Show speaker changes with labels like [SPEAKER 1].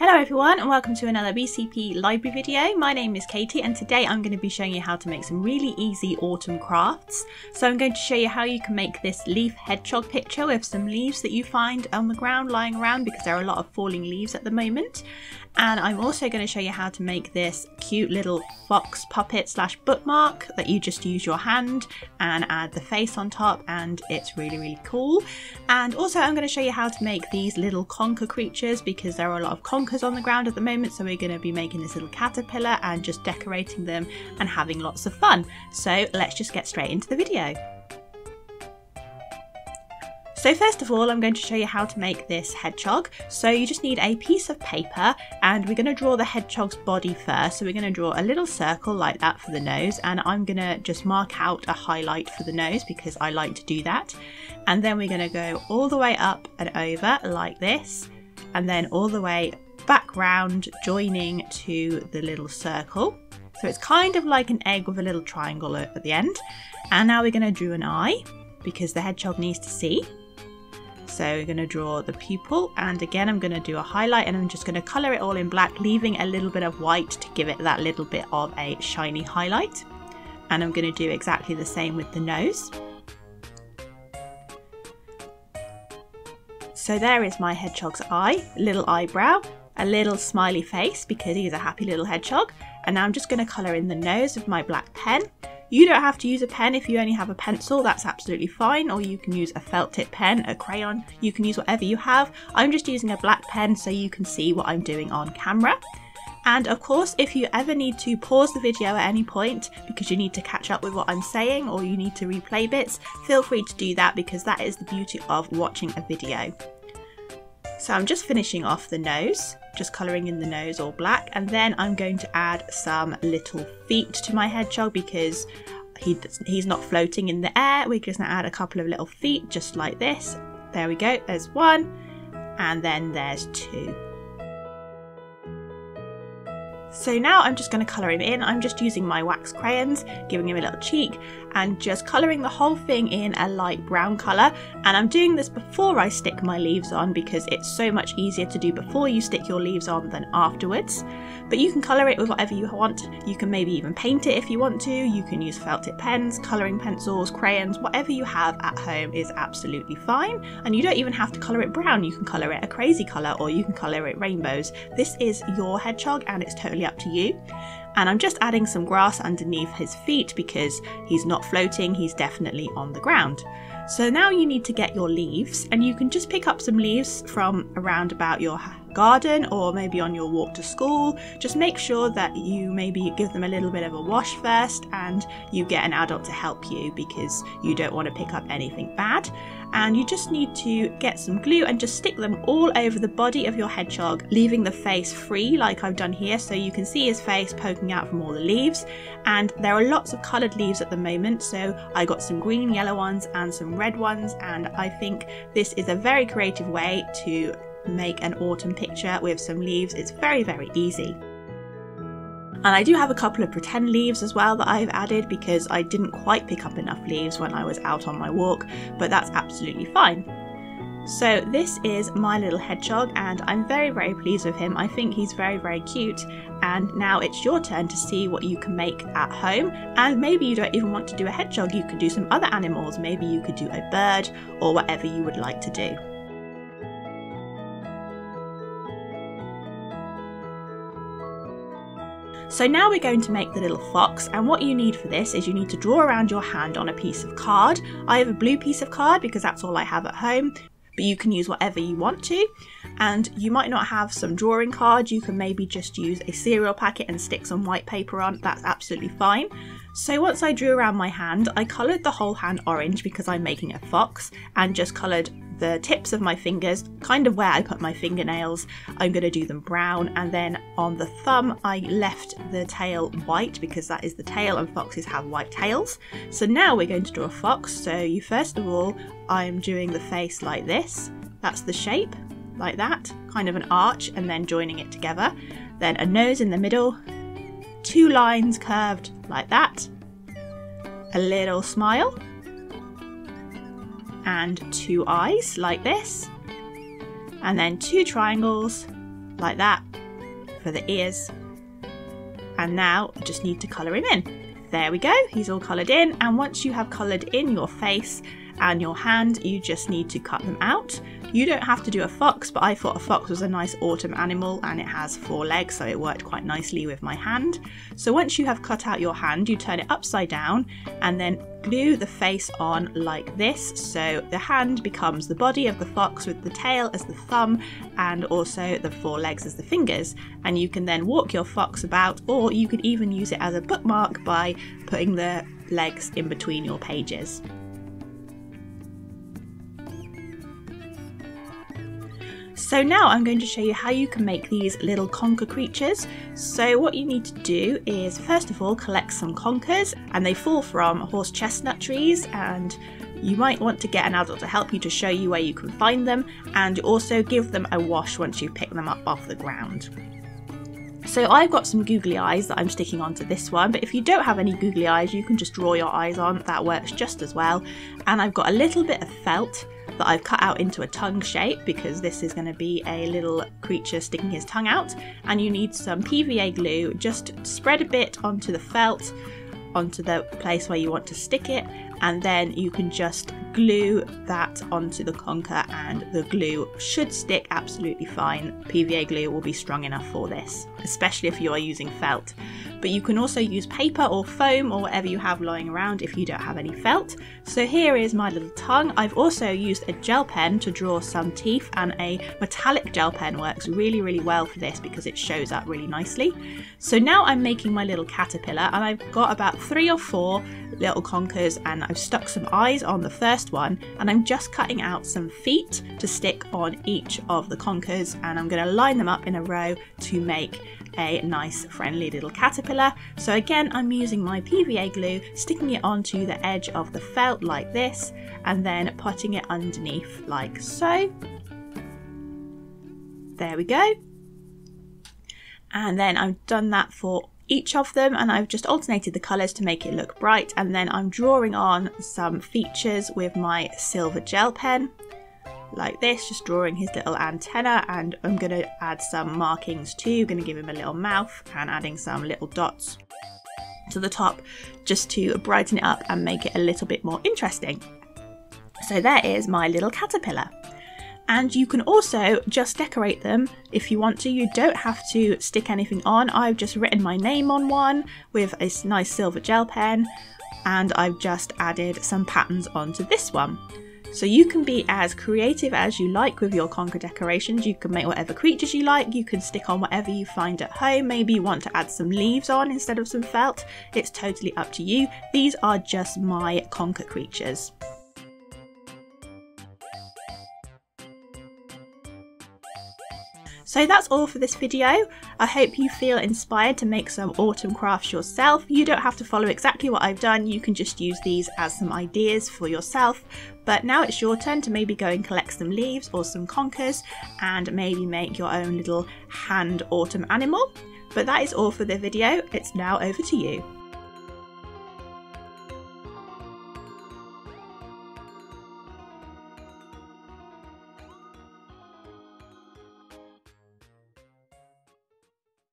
[SPEAKER 1] Hello everyone and welcome to another BCP library video. My name is Katy and today I'm going to be showing you how to make some really easy autumn crafts. So I'm going to show you how you can make this leaf hedgehog picture with some leaves that you find on the ground lying around because there are a lot of falling leaves at the moment. And I'm also going to show you how to make this cute little fox puppet slash bookmark that you just use your hand and add the face on top and it's really really cool. And also I'm going to show you how to make these little conker creatures because there are a lot of conkers on the ground at the moment so we're going to be making this little caterpillar and just decorating them and having lots of fun. So let's just get straight into the video. So first of all I'm going to show you how to make this hedgehog. So you just need a piece of paper and we're going to draw the hedgehog's body first. So we're going to draw a little circle like that for the nose and I'm going to just mark out a highlight for the nose because I like to do that. And then we're going to go all the way up and over like this and then all the way back round joining to the little circle. So it's kind of like an egg with a little triangle at the end. And now we're going to draw an eye because the hedgehog needs to see. So we're going to draw the pupil and again I'm going to do a highlight and I'm just going to colour it all in black leaving a little bit of white to give it that little bit of a shiny highlight. And I'm going to do exactly the same with the nose. So there is my hedgehog's eye, little eyebrow, a little smiley face because he's a happy little hedgehog. And now I'm just going to colour in the nose with my black pen. You don't have to use a pen if you only have a pencil, that's absolutely fine, or you can use a felt tip pen, a crayon, you can use whatever you have. I'm just using a black pen so you can see what I'm doing on camera. And of course, if you ever need to pause the video at any point because you need to catch up with what I'm saying or you need to replay bits, feel free to do that because that is the beauty of watching a video. So I'm just finishing off the nose, just colouring in the nose all black, and then I'm going to add some little feet to my hedgehog because he, he's not floating in the air. We're just going to add a couple of little feet just like this. There we go, there's one, and then there's two. So now I'm just going to colour him in. I'm just using my wax crayons, giving him a little cheek and just colouring the whole thing in a light brown colour. And I'm doing this before I stick my leaves on because it's so much easier to do before you stick your leaves on than afterwards. But you can colour it with whatever you want. You can maybe even paint it if you want to. You can use felt tip pens, colouring pencils, crayons, whatever you have at home is absolutely fine. And you don't even have to colour it brown. You can colour it a crazy colour or you can colour it rainbows. This is your hedgehog and it's totally up to you. And I'm just adding some grass underneath his feet because he's not floating, he's definitely on the ground. So now you need to get your leaves and you can just pick up some leaves from around about your garden or maybe on your walk to school. Just make sure that you maybe give them a little bit of a wash first and you get an adult to help you because you don't want to pick up anything bad and you just need to get some glue and just stick them all over the body of your hedgehog, leaving the face free like I've done here so you can see his face poking out from all the leaves. And there are lots of coloured leaves at the moment, so I got some green, yellow ones and some red ones, and I think this is a very creative way to make an autumn picture with some leaves. It's very, very easy. And I do have a couple of pretend leaves as well that I've added because I didn't quite pick up enough leaves when I was out on my walk, but that's absolutely fine. So this is my little hedgehog and I'm very very pleased with him. I think he's very very cute and now it's your turn to see what you can make at home and maybe you don't even want to do a hedgehog, you could do some other animals, maybe you could do a bird or whatever you would like to do. So now we're going to make the little fox and what you need for this is you need to draw around your hand on a piece of card. I have a blue piece of card because that's all I have at home but you can use whatever you want to and you might not have some drawing card, you can maybe just use a cereal packet and stick some white paper on that's absolutely fine so once I drew around my hand I coloured the whole hand orange because I'm making a fox and just coloured the tips of my fingers, kind of where I put my fingernails, I'm going to do them brown. And then on the thumb, I left the tail white because that is the tail and foxes have white tails. So now we're going to draw a fox. So you first of all, I'm doing the face like this. That's the shape, like that, kind of an arch, and then joining it together. Then a nose in the middle, two lines curved like that, a little smile, and two eyes like this, and then two triangles like that for the ears. And now I just need to colour him in. There we go, he's all coloured in. And once you have coloured in your face and your hand, you just need to cut them out. You don't have to do a fox, but I thought a fox was a nice autumn animal and it has four legs, so it worked quite nicely with my hand. So once you have cut out your hand, you turn it upside down and then glue the face on like this. So the hand becomes the body of the fox with the tail as the thumb and also the four legs as the fingers. And you can then walk your fox about, or you could even use it as a bookmark by putting the legs in between your pages. So now I'm going to show you how you can make these little conker creatures. So what you need to do is first of all collect some conkers and they fall from horse chestnut trees and you might want to get an adult to help you to show you where you can find them and also give them a wash once you pick them up off the ground. So I've got some googly eyes that I'm sticking onto this one, but if you don't have any googly eyes, you can just draw your eyes on, that works just as well. And I've got a little bit of felt that I've cut out into a tongue shape because this is going to be a little creature sticking his tongue out. And you need some PVA glue, just spread a bit onto the felt, onto the place where you want to stick it, and then you can just glue that onto the conker and the glue should stick absolutely fine. PVA glue will be strong enough for this, especially if you are using felt. But you can also use paper or foam or whatever you have lying around if you don't have any felt. So here is my little tongue. I've also used a gel pen to draw some teeth and a metallic gel pen works really really well for this because it shows up really nicely. So now I'm making my little caterpillar and I've got about three or four little conkers and I've stuck some eyes on the first one and I'm just cutting out some feet to stick on each of the conkers and I'm going to line them up in a row to make a nice friendly little caterpillar. So again I'm using my PVA glue, sticking it onto the edge of the felt like this and then putting it underneath like so. There we go. And then I've done that for each of them and I've just alternated the colours to make it look bright and then I'm drawing on some features with my silver gel pen like this, just drawing his little antenna and I'm going to add some markings too, going to give him a little mouth and adding some little dots to the top just to brighten it up and make it a little bit more interesting. So there is my little caterpillar. And you can also just decorate them if you want to. You don't have to stick anything on. I've just written my name on one with a nice silver gel pen and I've just added some patterns onto this one. So you can be as creative as you like with your conker decorations. You can make whatever creatures you like. You can stick on whatever you find at home. Maybe you want to add some leaves on instead of some felt. It's totally up to you. These are just my conker creatures. So that's all for this video. I hope you feel inspired to make some autumn crafts yourself. You don't have to follow exactly what I've done, you can just use these as some ideas for yourself. But now it's your turn to maybe go and collect some leaves or some conkers and maybe make your own little hand autumn animal. But that is all for the video, it's now over to you.